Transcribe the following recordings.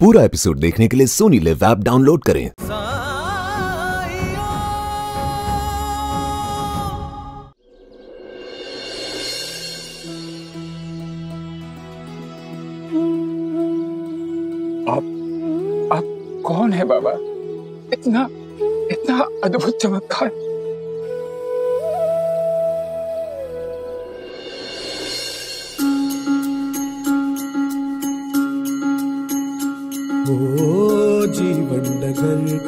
पूरा एपिसोड देखने के लिए सोनी लिव ऐप डाउनलोड करें। आप आप कौन है बाबा? इतना इतना अद्भुत चमत्कार।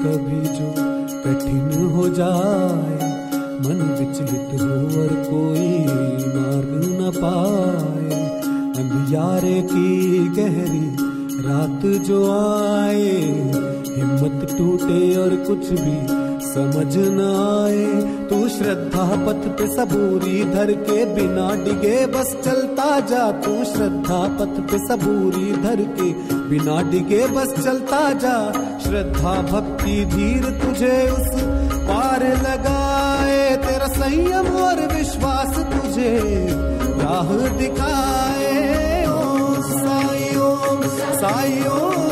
कभी जो कठिन हो जाए, मन विचलित हो और कोई मार्ग न पाए। अंधियारे की गहरी रात जो आए, हिम्मत टूटे और कुछ भी समझ न आए। तू श्रद्धा पथ पे सबूरी धर के बिना डिगे, बस चलता जा। तू श्रद्धा पथ पे सबूरी धर के बिना डिगे बस चलता जा। श्रद्धा भक्ति धीर तुझे उस पार लगाए। तेरा संयम और विश्वास तुझे राह दिखाए। ओम साई ओम साई ओम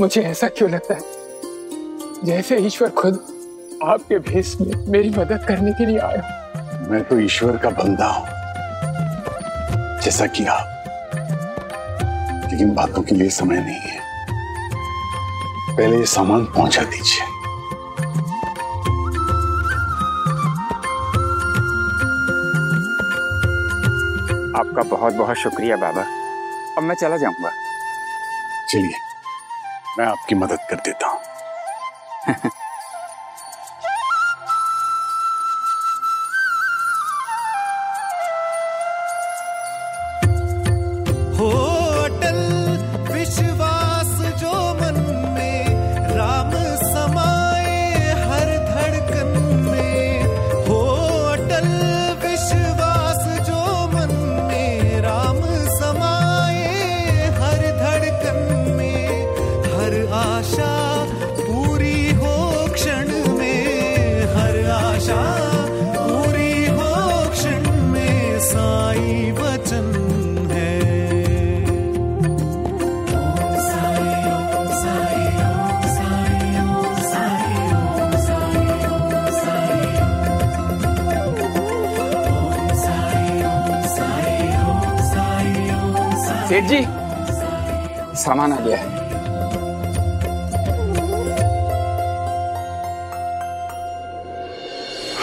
मुझे ऐसा क्यों लगता है? जैसे ईश्वर खुद आपके भेष में मेरी मदद करने के लिए आया मैं तो ईश्वर का बंदा हूँ जैसा कि आप। लेकिन बातों के लिए समय नहीं है। पहले ये सामान पहुँचा दीजिए। आपका बहुत बहुत शुक्रिया बाबा। अब मैं चला जाऊँगा। चलिए। मैं आपकी मदद कर देता हूँ। सेठ जी सामान आ गया है।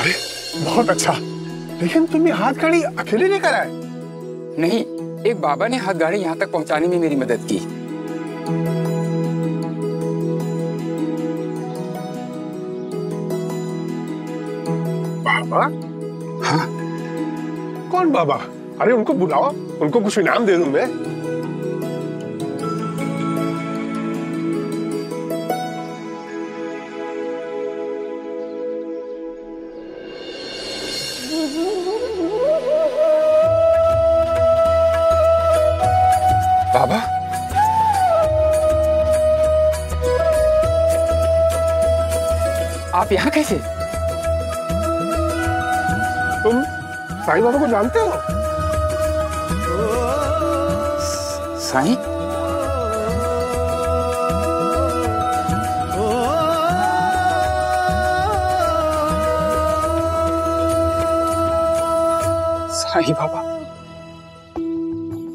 अरे बहुत अच्छा। लेकिन तुमने हाथ गाड़ी अकेले लेकर आए। नहीं एक बाबा ने हाथ गाड़ी यहाँ तक पहुँचाने में मेरी मदद की। बाबा? हाँ। कौन बाबा? अरे उनको बुलाओ। उनको कुछ इनाम दे दूँ मैं। बाबा? आप यहाँ कैसे? तुम साईं बाबा को जानते हो? साईं? साईं बाबा।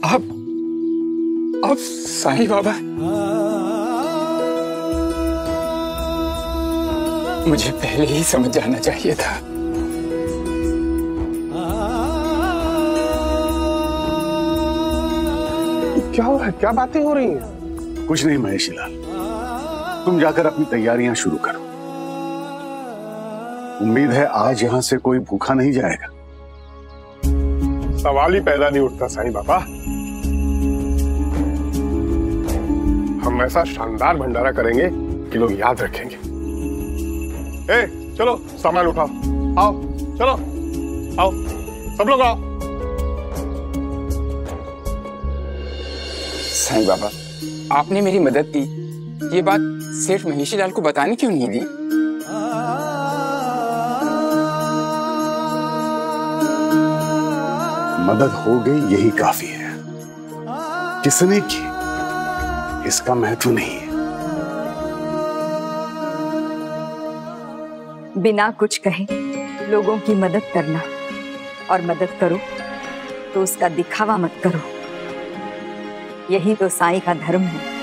आप आप साईं बाबा। मुझे पहले ही समझ जाना चाहिए था। क्या हो रहा है? क्या बातें हो रही हैं? कुछ नहीं महेश लाल। तुम जाकर अपनी तैयारियाँ शुरू करो। उम्मीद है आज यहाँ से कोई भूखा नहीं जाएगा। सवाल ही पैदा नहीं उठता, साईं बाबा। हम ऐसा शानदार भंडारा करेंगे कि लोग याद रखेंगे। ए, चलो, सामान उठाओ। आओ, चलो। आओ, सब लोग आओ। साईं बाबा, आपने मेरी मदद की। ये बात सेठ महेशी लाल को बताने क्यों नहीं दी मदद हो गई, यही काफ़ी है। किसने की, इसका महत्व नहीं है। बिना कुछ कहे, लोगों की मदद करना और मदद करो तो उसका दिखावा मत करो। यही तो साई का धर्म है।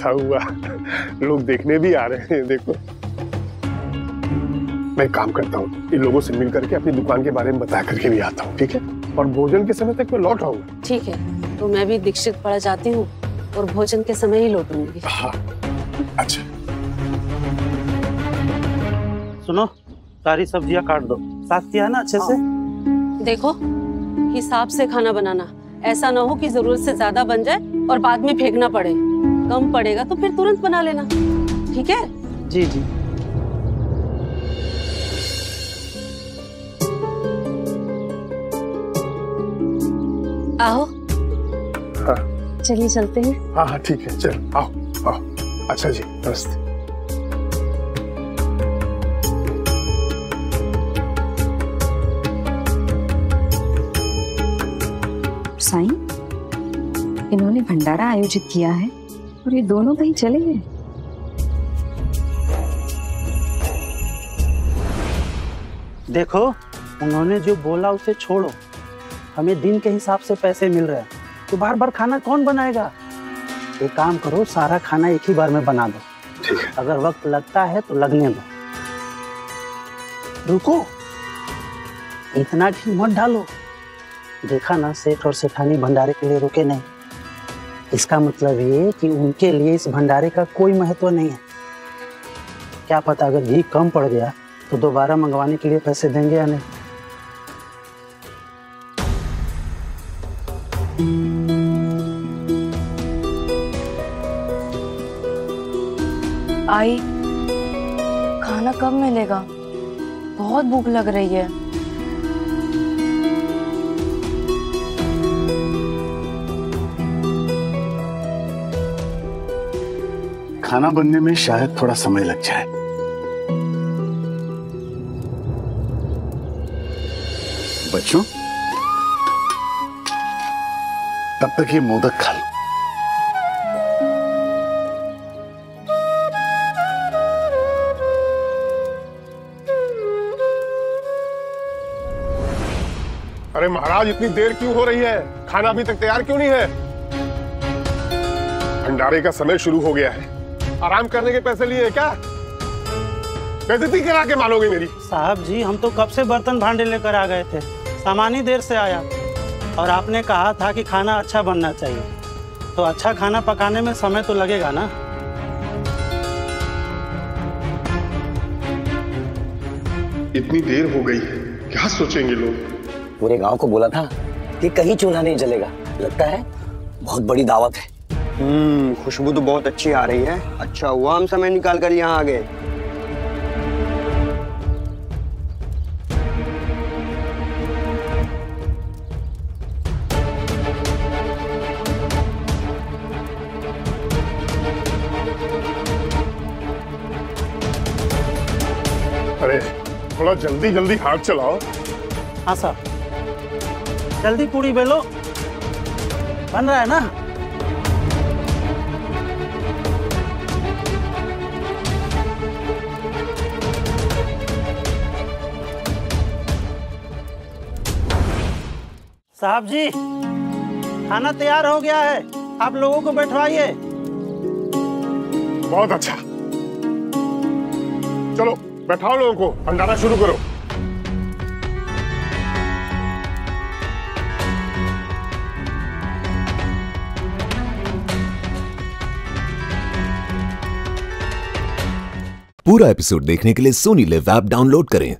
अच्छा हुआ। लोग देखने भी आ रहे हैं देखो। मैं काम करता हूँ इन लोगों से मिल करके अपनी दुकान के बारे में बता करके भी आता हूँ ठीक है? और भोजन के समय तक मैं लौट आऊँगा। ठीक है तो मैं भी दीक्षित पड़ जाती हूँ और भोजन के समय ही लौटूँगी। हाँ अच्छा। सुनो सारी सब्ज़ियाँ काट दो। साफ़ किया ना अच्छे से? देखो हिसाब से खाना बनाना। ऐसा ना हो कि ज़रूरत से ज़्यादा बन जाए और बाद में फेंकना पड़े। कम पड़ेगा तो फिर तुरंत बना लेना। ठीक है? जी जी। आओ। हाँ। चलिए चलते हैं। हाँ हाँ ठीक है चल आओ आओ। अच्छा जी नमस्ते। साईं इन्होंने भंडारा आयोजित किया है। और ये दोनों कहीं चले गए। देखो उन्होंने जो बोला उसे छोड़ो। हमें दिन के हिसाब से पैसे मिल रहे हैं। तो बार बार खाना कौन बनाएगा? एक काम करो सारा खाना एक ही बार में बना दो। ठीक है। अगर वक्त लगता है तो लगने दो। रुको। इतना घी मत डालो। देखा ना सेठ और सेठानी भंडारे के लिए रुके नहीं। इसका मतलब ये कि उनके लिए इस भंडारे का कोई महत्व नहीं है। क्या पता अगर घी कम पड़ गया तो दोबारा मंगवाने के लिए पैसे देंगे या नहीं? आई, खाना कब मिलेगा? बहुत भूख लग रही है। खाना बनने में शायद थोड़ा समय लग जाए। बच्चों, तब तक ये मोदक खा लो। अरे महाराज, इतनी देर क्यों हो रही है? खाना अभी तक तैयार क्यों नहीं है? भंडारे का समय शुरू हो गया है। आराम करने के पैसे लिए हैं क्या? बेइज्जती करा के मानोगे मेरी। साहब जी हम तो कब से बर्तन भांडे लेकर आ गए थे? सामान ही देर से आया। और आपने कहा था कि खाना अच्छा बनना चाहिए। तो अच्छा खाना पकाने में समय तो लगेगा ना? इतनी देर हो गई है क्या सोचेंगे लोग? पूरे गाँव को बोला था कि कहीं चूल्हा नहीं जलेगा। लगता है बहुत बड़ी दावत है। हम्म खुशबू तो बहुत अच्छी आ रही है। अच्छा हुआ हम समय निकाल कर यहाँ आ गए। अरे थोड़ा जल्दी जल्दी हाथ चलाओ। हाँ सर। जल्दी पूरी बेलो। बन रहा है ना? साहब जी खाना तैयार हो गया है। आप लोगों को बैठवाइए। बहुत अच्छा। चलो बैठाओ लोगों को भंडारा शुरू करो। पूरा एपिसोड देखने के लिए सोनी लिव ऐप डाउनलोड करें।